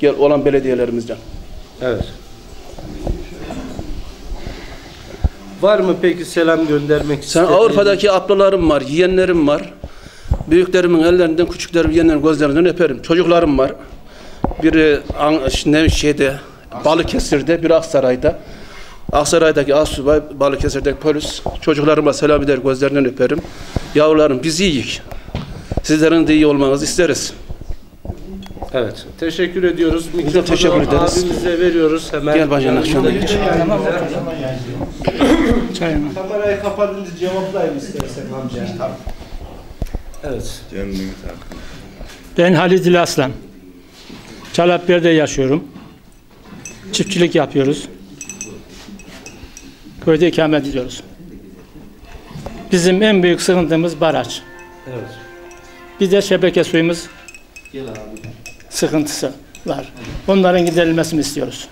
gel olan belediyelerimizden. Evet. Var mı peki selam göndermek Sen? Avrupa'daki ablalarım var, yeğenlerim var. Büyüklerimin ellerinden, küçüklerimin yeğenlerin gözlerinden öperim. Çocuklarım var. Biri An- ne şeyde Balıkesir'de, biri Aksaray'da. Aksaray'daki asubay, Balıkesir'deki polis. Çocuklarıma selam eder, gözlerinden öperim. Yavrularım biz iyiyiz. Sizlerin de iyi olmanızı isteriz. Evet. Teşekkür ediyoruz. Mikrofonu teşekkür ederiz. abimize veriyoruz hemen. Gel bacanak, şöyle geç. Kamerayı kapatınca cevaplayayım istersen amca. Evet. Ben Halid İl Aslan. Çalappiyer'de yaşıyorum. Çiftçilik yapıyoruz. Köyde ikamet ediyoruz. Bizim en büyük sıkıntımız baraj. Evet. Bir de şebeke suyumuz sıkıntısı var. Onların giderilmesini istiyoruz.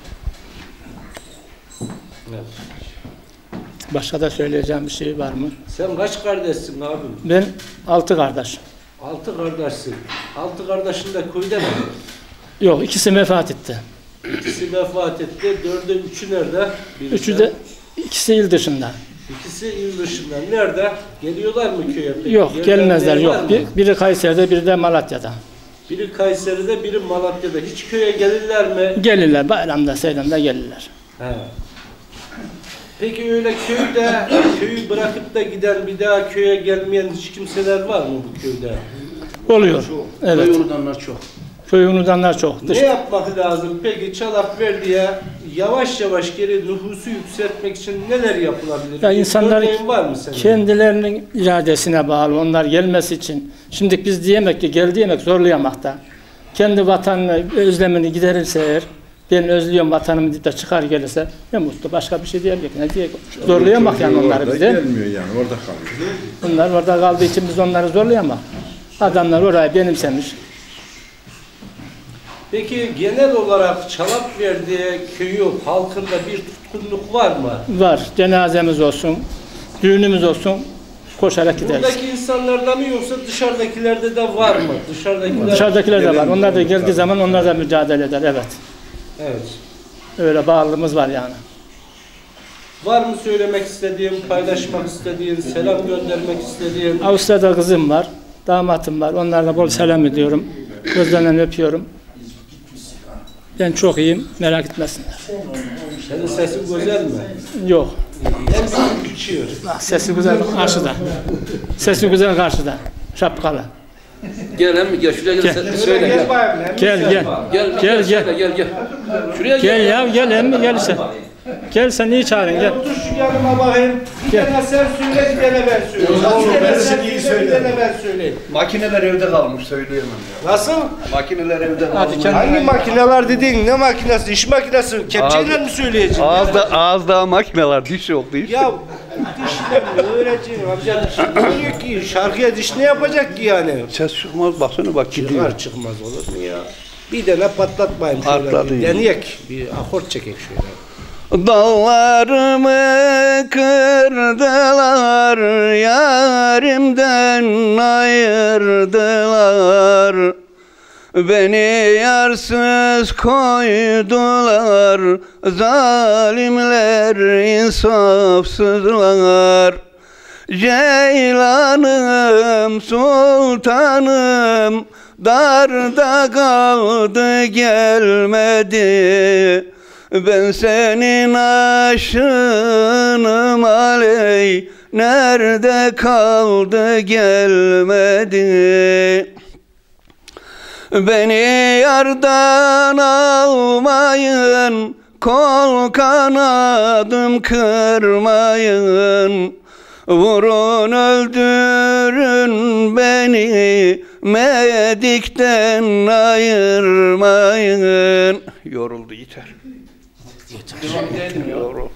evet. Başka da söyleyeceğim bir şey var mı? Sen kaç kardeşsin abim? Ben altı kardeş. Altı kardeşsin. Altı kardeşin de köyde mi? Yok ikisi vefat etti. İkisi vefat etti. Dörde üçü nerede? Birisi. Üçü de ikisi il dışında. İkisi il dışında. Nerede? Geliyorlar mı köye? peki? Yok Yerlerinde gelmezler yok. Bir, biri Kayseri'de biri de Malatya'da. Biri Kayseri'de, biri Malatya'da. Hiç köye gelirler mi? Gelirler bayramda seyramda gelirler. He. Peki öyle köyde, köyü bırakıp da giden, bir daha köye gelmeyen hiç kimseler var mı bu köyde? Oluyor. Köy Evet. unutanlar çok. Köyü unutanlar çok. Ne Dış, yapmak lazım? Peki Çalap Verdi'ye yavaş yavaş geri nüfusu yükseltmek için neler yapılabilir? Ya insanlar var mı senin? kendilerinin iradesine bağlı. Onlar gelmesi için. Şimdi biz diyemek ki gel diyemek zorlayamakta. Kendi vatanını, özlemini giderirse eğer ben özlüyorum vatanımı deyip de çıkar gelirse ne mutlu. Başka bir şey diyemeyecek. Ne diyecek? Zorlayamak yani onları bize. Gelmiyor yani orada kalıyor. Bunlar orada kaldığı için biz onları zorlayamak. Adamlar orayı benimsemiş. Peki genel olarak Verdi köyü halkında bir tutkunluk var mı? Var. Cenazemiz olsun, düğünümüz olsun koşarak gideriz. Buradaki insanlarda mı yoksa dışarıdakilerde de var mı? Dışarıdakiler... Dışarıdakiler de var. Onlar da geldiği zaman onlar da mücadele eder. Evet. Evet. Öyle bağlılığımız var yani. Var mı söylemek istediğin, paylaşmak istediğin, selam göndermek istediğin? Avusturya'da kızım var. Damatım var. Onlarla bol selam ediyorum. Gözlerinden öpüyorum. Ben çok iyiyim. Merak etmesinler. Senin sesin güzel mi? Yok. Hem sana küçüyor. Ah, Sesi güzel karşıda. Sesi güzel karşıda. Şapkalı. Gel hem gel şuraya gel, Gel. sen- söyle gel. Gel gel. Gel Gel, gel gel. gel gel gel. Şuraya Gel ya gel emmi gel sen. Gel sen niye çağırın gel. Otur şu yanıma bakayım. Bir tane sen söyle, bir tane ben söyleyeyim. Ben size iyi söyle, Bir tane söylerim. ben söyleyeyim. Makineler evde kalmış söyleyemem ya. Nasıl? Makineler evde kalmış. Hangi makineler dediğin? Ne makinesi? İş makinesi. Kepçeyle mi söyleyeceksin? Ağızda, ağızda makineler diş yok diş. Ya dişle mi öğreteceğim amca? Diş diyor ki şarkıya diş ne yapacak ki yani? Ses çıkmaz baksana bak gidiyor. Çıkar çıkmaz olur mu ya? Bir tane patlatmayayım şöyle. Patladı deneyek. Bir akort çekek şöyle. Dağlarımı kırdılar, yarimden ayırdılar. Beni yarsız koydular, zalimler insafsızlar. Ceylanım, sultanım, darda kaldı gelmedi. Ben senin aşığınım aley, nerede kaldı gelmedi. Beni yardan almayın, kol kanadım kırmayın. Vurun öldürün beni, medikten ayırmayın. Yoruldu.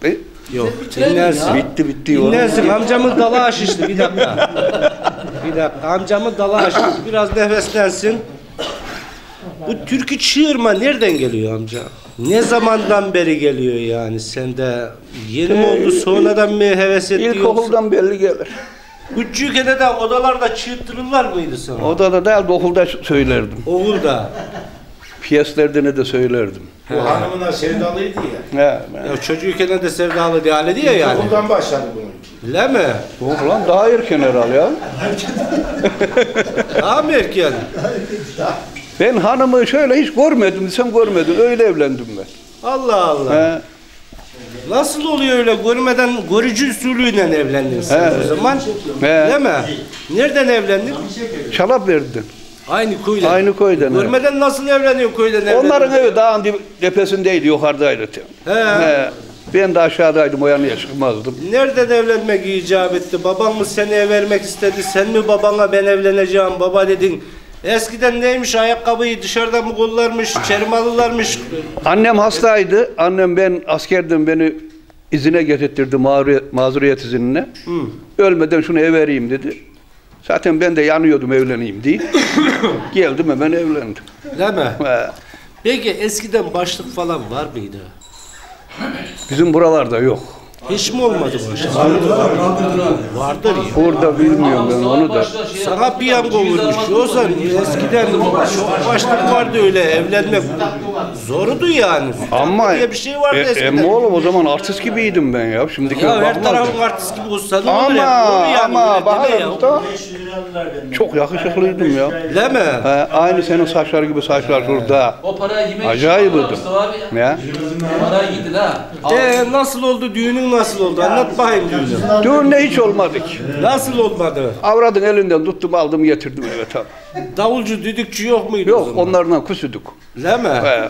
Yok dinlersin. Bitti bitti. Dinlersin amcamın dalı aşıştı bir dakika. bir dakika amcamın dalı aşıştı. Biraz nefeslensin. Bu türkü çığırma nereden geliyor amca? Ne zamandan beri geliyor yani sende? Yeni mi oldu sonradan mı heves etti yoksa? İlkokuldan belli gelir. Küçükken de odalarda çığırtırırlar mıydı sana? Odada değil de okulda söylerdim. Okulda. Piyeslerden de söylerdim. Bu hanımına sevdalıydı ya. He, Ya çocuğuyken de sevdalı değerli diye yani. Okuldan başladı bunun. Öyle mi? Yok lan daha erken herhal ya. Daha mı erken? Ben hanımı şöyle hiç görmedim, sen görmedin. Öyle evlendim ben. Allah Allah. He. Nasıl oluyor öyle görmeden görücü usulüyle evlendin sen He. o zaman? He. Değil mi? Nereden evlendin? Çalap verdin. Aynı köyden. Aynı köyden. Görmeden nasıl evleniyor köyden? Onların evi dağın tepesindeydi, yukarıdaydı. He. He. Ben de aşağıdaydım, o yanıya çıkmazdım. Nereden evlenmek icap etti? Baban mı seni ev vermek istedi? Sen mi babana ben evleneceğim baba dedin? Eskiden neymiş ayakkabıyı dışarıdan mı kollarmış, çermalılarmış? Annem hastaydı. Annem ben askerden beni izine getirtirdi mağruriyet, mazuriyet izinine. Ölmeden şunu ev vereyim dedi. Zaten ben de yanıyordum evleneyim diye. Geldim hemen evlendim. Değil mi? He. Peki eskiden başlık falan var mıydı? Bizim buralarda yok. Hiç mi olmadı başlık? Vardır ya. Burada bilmiyorum ben onu da. Sana piyango vurmuş. Yoksa eskiden çok başlık vardı öyle evlenmek zorudu yani. Ama diye bir şey vardı e, eskiden. emmi oğlum o zaman artist gibiydim ben ya. Şimdiki ya her tarafın artist gibi olsa ne olur Ama ya? Yani, ama Bahar ya. Usta çok yakışıklıydım ya. Değil mi? He, aynı senin saçlar gibi saçlar şurada. O parayı yemek Acayip için idi. Mustafa abi. Ya. Parayı yedin ha. Ee, nasıl oldu? Düğünün nasıl oldu? Anlat bakayım düğünü. Düğünde hiç olmadık. Nasıl olmadı? Avradın elinden tuttum aldım getirdim eve tabii. Davulcu, düdükçü yok muydu? Yok onlardan kusuduk. Değil mi? He.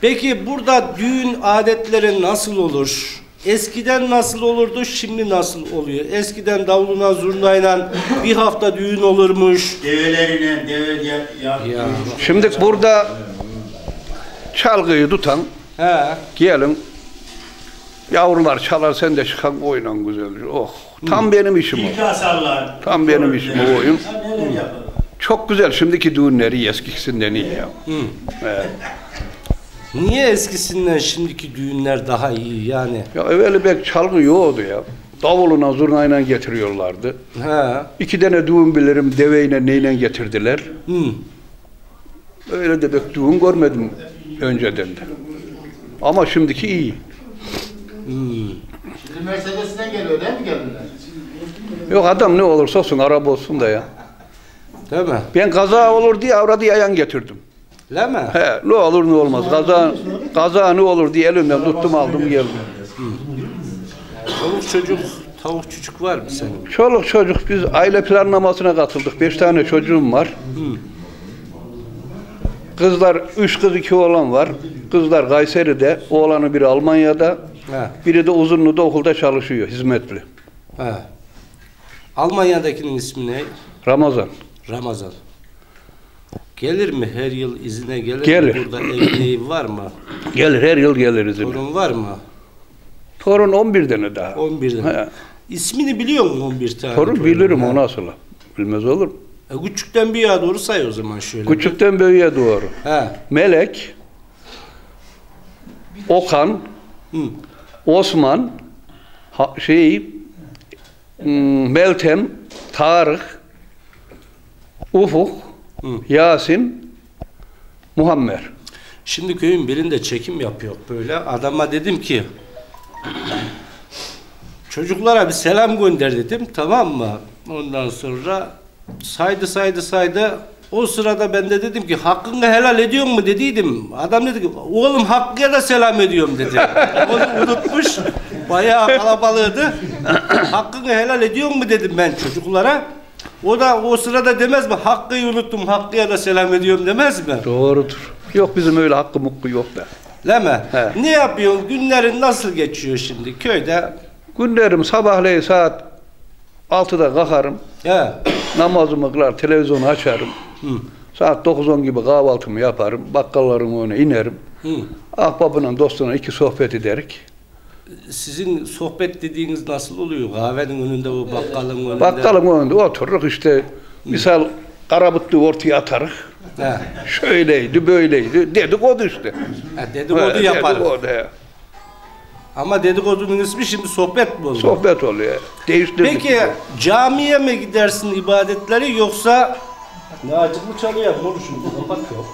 Peki burada düğün adetleri nasıl olur? Eskiden nasıl olurdu, şimdi nasıl oluyor? Eskiden davuluna, zurnayla bir hafta düğün olurmuş. Develerine, deve ya, ya. Şimdi burada çalgıyı tutan He. gelin yavrular çalar sen de çıkan oynan güzel. Oh tam benim işim o. İkasarlar. Tam benim işim o oyun. Çok güzel şimdiki düğünleri eskisinden iyi ya. Niye eskisinden şimdiki düğünler daha iyi yani? Ya evveli pek çalgı yoktu ya. Davuluna zurnayla getiriyorlardı. He. İki tane düğün bilirim deveyle neyle getirdiler. Hı. Öyle de pek düğün görmedim önceden de. Ama şimdiki iyi. Şimdi Mercedes'ten geliyor değil mi gelinler? Yok adam ne olursa olsun araba olsun da ya. Değil mi? Ben kaza olur diye avradı yayan getirdim. Değil mi? He, ne olur ne olmaz. Kaza, kaza ne olur diye elimden tuttum aldım geldim. Çoluk çocuk, tavuk çocuk var mı senin? Çoluk çocuk biz aile planlamasına katıldık. Beş tane çocuğum var. Kızlar, üç kız iki oğlan var. Kızlar Kayseri'de, oğlanı biri Almanya'da, He. biri de Uzunlu'da okulda çalışıyor, hizmetli. He. Almanya'dakinin ismi ne? Ramazan. Ramazan. Gelir mi her yıl izine gelir Gelir. mi? Burada evliliği var mı? Gelir, her yıl gelir izine. Torun var mı? Torun 11 tane daha. 11'den. He. İsmini biliyor musun 11 tane? Torun torunun? bilirim He. o nasıl. Bilmez olur mu? E, küçükten yağa doğru say o zaman şöyle. Küçükten büyüğe doğru. He. Melek, Okan, Osman, şey, hmm, Meltem, Tarık, Ufuk, Hı. Yasin, Muhammed. Şimdi köyün birinde çekim yapıyor böyle. Adama dedim ki çocuklara bir selam gönder dedim. Tamam mı? Ondan sonra saydı saydı saydı. O sırada ben de dedim ki hakkını helal ediyor mu dediydim. Adam dedi ki oğlum Hakkı'ya da selam ediyorum dedi. Onu unutmuş. Bayağı kalabalığıydı. hakkını helal ediyor mu dedim ben çocuklara. O da o sırada demez mi? Hakkı'yı unuttum. Hakkı'ya da selam ediyorum demez mi? Doğrudur. Yok bizim öyle hakkı mukku yok. Değil mi? He. Ne yapıyorsun? Günlerin nasıl geçiyor şimdi köyde? Günlerim sabahleyin saat 6'da kalkarım. He. Namazımı kılar, televizyonu açarım. Saat 9-10 gibi kahvaltımı yaparım. Bakkalların önüne inerim. Hı. Ahbabıyla dostuna iki sohbet ederek. Sizin sohbet dediğiniz nasıl oluyor? Kahvenin önünde o bakkalın önünde. Bakkalın önünde otururuz işte misal karabutlu ortaya atarız. He. Şöyleydi böyleydi dedikodu işte. Ha, dedikodu yaparız. dedikodu, he. Ama dedikodunun ismi şimdi sohbet mi oluyor? Sohbet oluyor. Değiştirdik. Peki camiye mi gidersin ibadetleri yoksa Ne acıklı çalıyor bunu şimdi kapat yok.